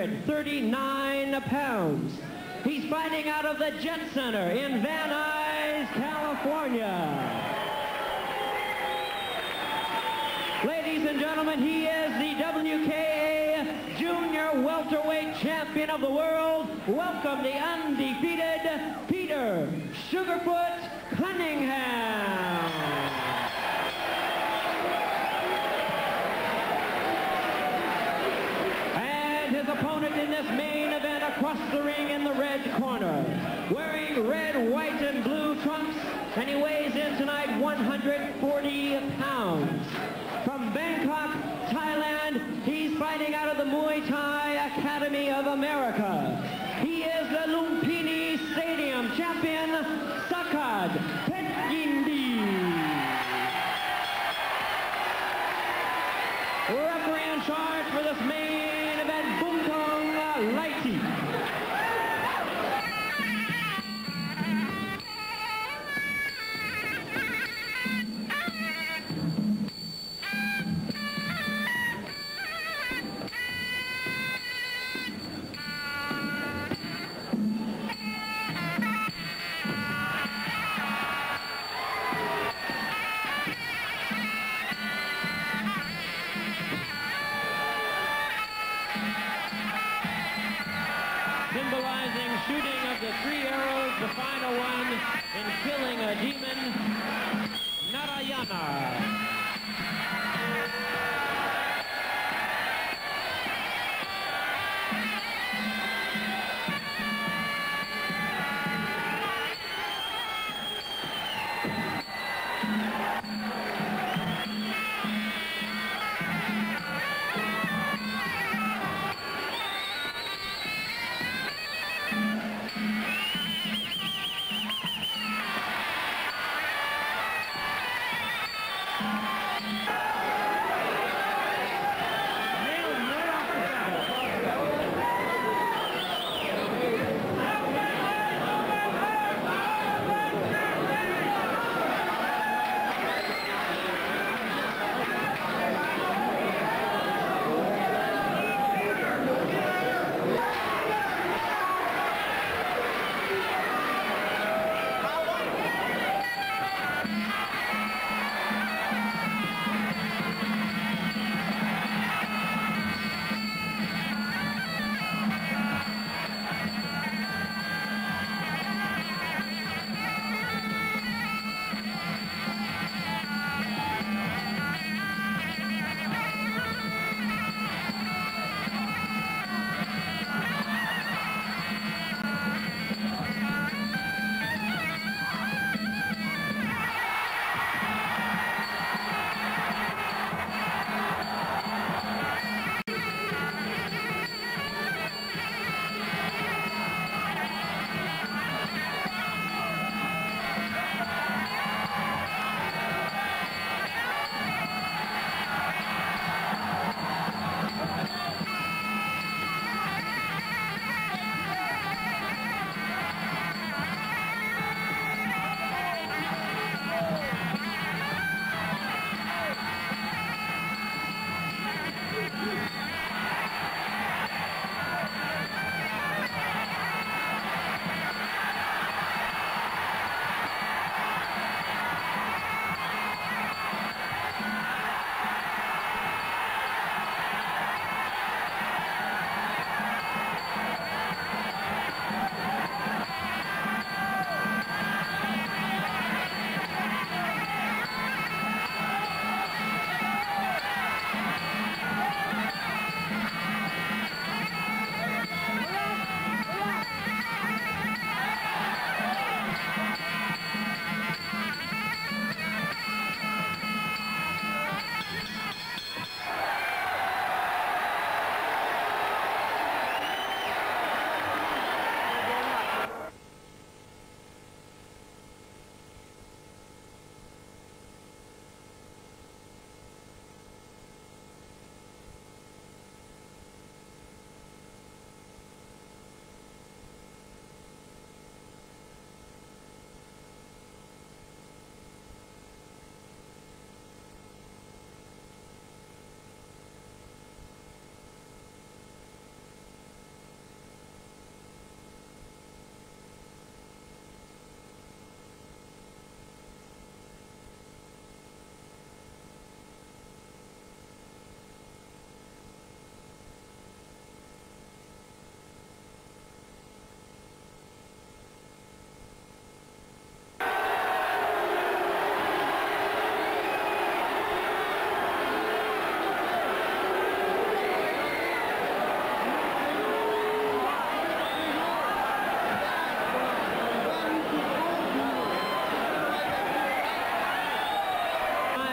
139 pounds. He's fighting out of the Jet Center in Van Nuys, California. Ladies and gentlemen, he is the WKA Junior Welterweight Champion of the World. Welcome the undefeated Peter Sugarfoot Cunningham. Across the ring in the red corner, wearing red, white, and blue trunks, and he weighs in tonight 140 pounds. From Bangkok, Thailand, he's fighting out of the Muay Thai Academy of America. Ghana.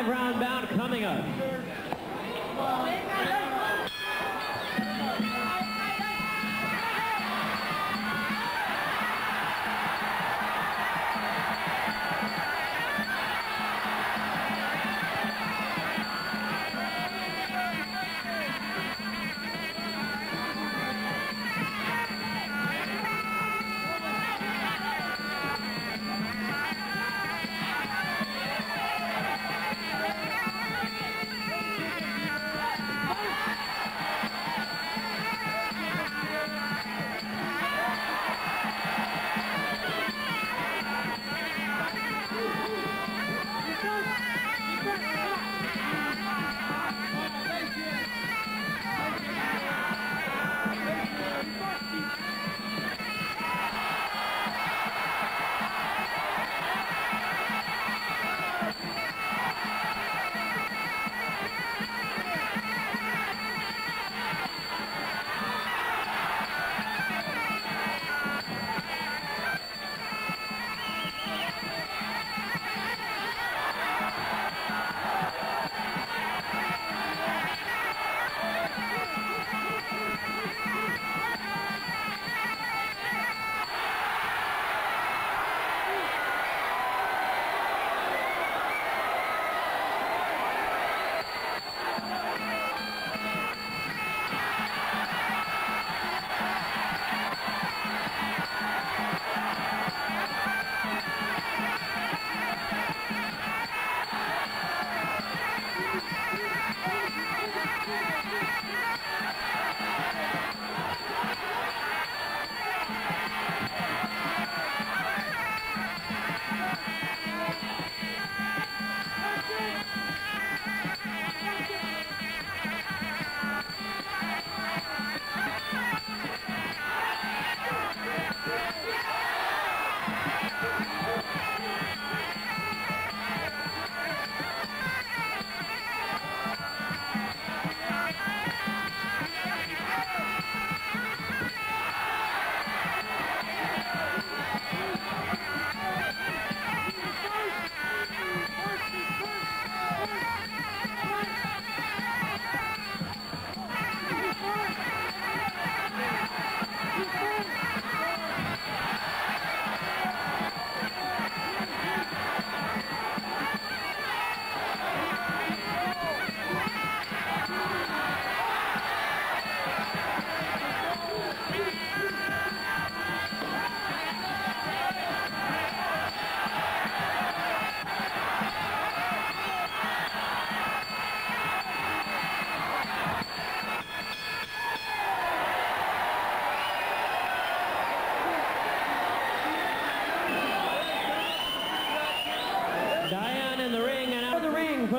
round bout coming up.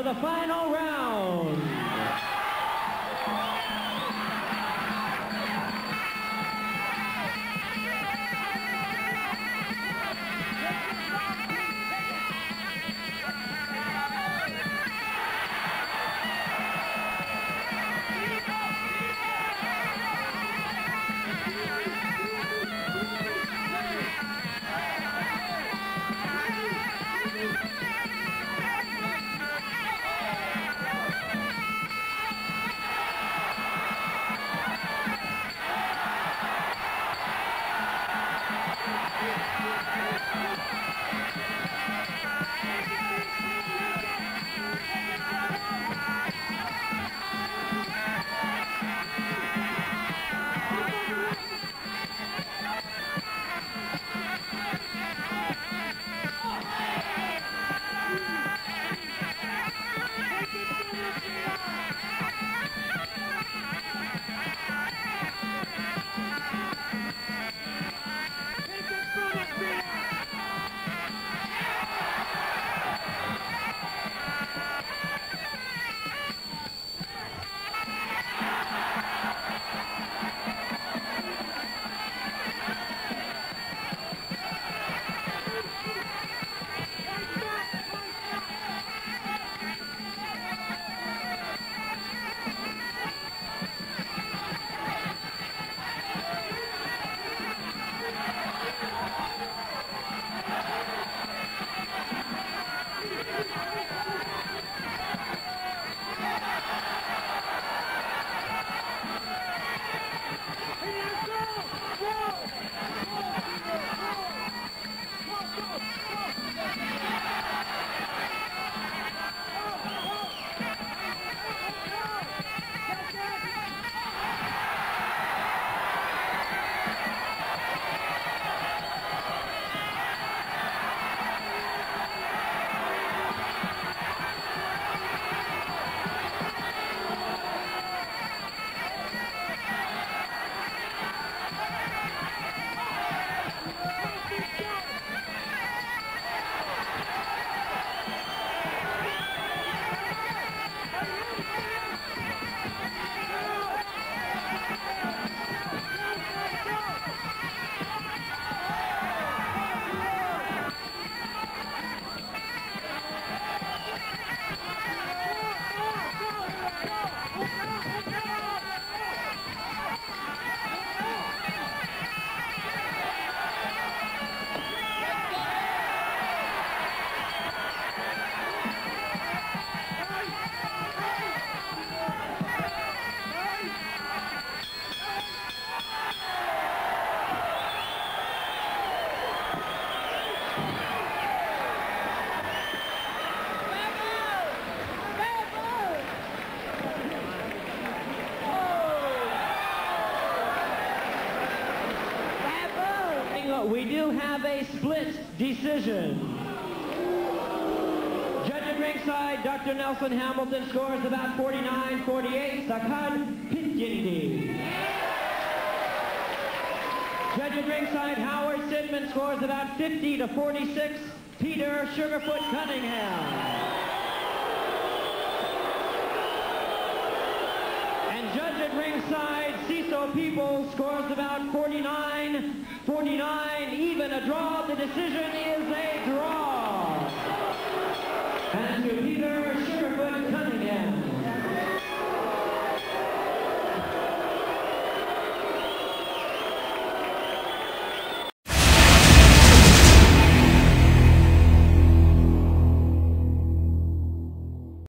The final decision. Judge at ringside, Dr. Nelson Hamilton scores about 49-48. Sakad Petchyindee. Judge at ringside, Howard Sidman scores about 50 to 46. Peter Sugarfoot Cunningham. And judge at ringside, Cecil Peoples scores about 49, 49, even a draw. The decision is a draw.